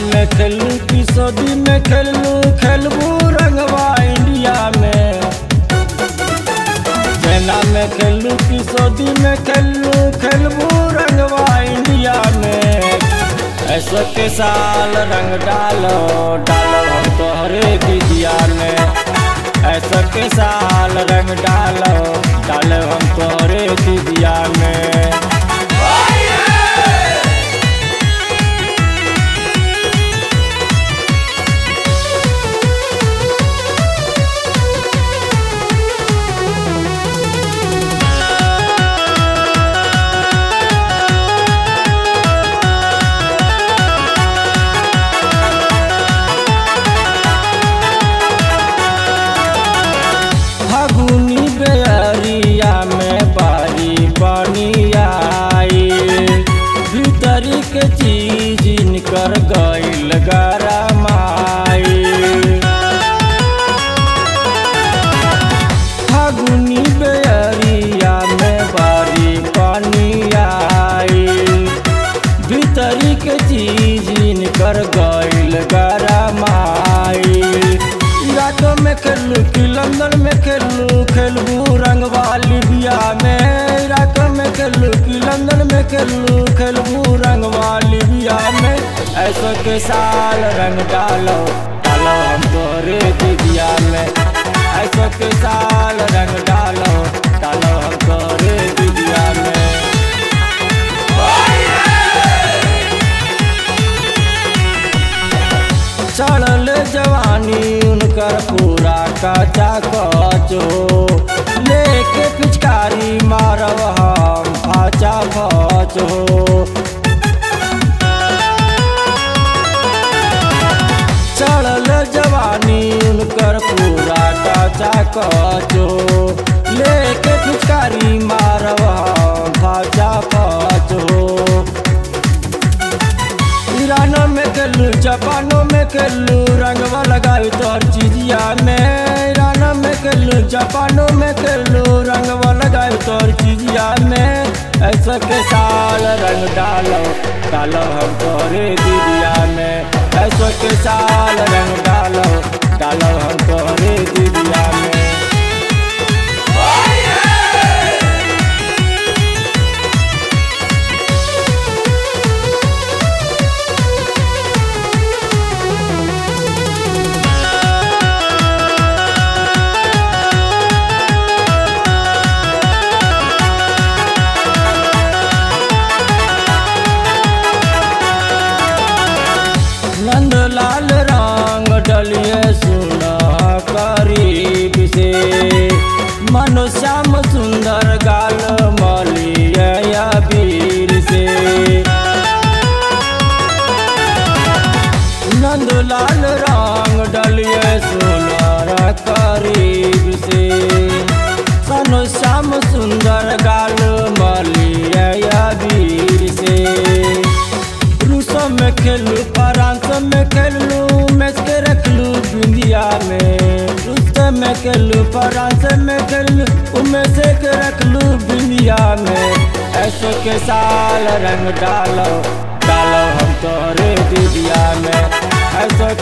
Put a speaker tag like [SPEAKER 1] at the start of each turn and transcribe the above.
[SPEAKER 1] में खेलू की सदी में खेलू, खेलबू रंगवा इंडिया में। सेना में खेलू की सदी में खेलू, खेलबू रंगवा इंडिया में। ऐसो के साल रंग डालो डालो हम तोहरे की दिया में। ऐसो के साल रंग डालो डालो हम तोहरे की दिया में। खेलू कि लंदन में खेलू खेलू रंग वाली बिया में। रातों में खेलू कि लंदन में खेलू खेलबू रंग वाली बिया में। ऐसो के साल रंग डालो डालो हम तोरे दिया में। ऐसो के साल रंग डालो डालो हम तोरे दिया में। चढ़ल जवानी उनकर कचा कचो लेके पिचकारी मारब हम फाचा फचो चढ़ल जवानी उनकर पूरा कचा कचो लेके पिचकारी मारब हम फाचा फचो ईरान में खेलू, जापानो में खेलू, रंगवा लगाई तो हर चीजिया में ईरान में जापानो में तेलो रंगवा वाला तो तोर चिड़िया में। ऐसा के साल रंग डालो डालो हम तोरे दीदिया में। ऐसा के साल रंग डालो डालो नंदलाल रंग डलिए सुना करीब से। मनुष्यम सुंदर गाल फ्रांस कर खेलू मैच के रख लूँ दुनिया में। रूस में खेलू फ्रांस में खेलू उमें से के रख रखलू दुनिया में। ऐसो के साल रंग डालो डालो हम तोरे दुनिया में। ऐसो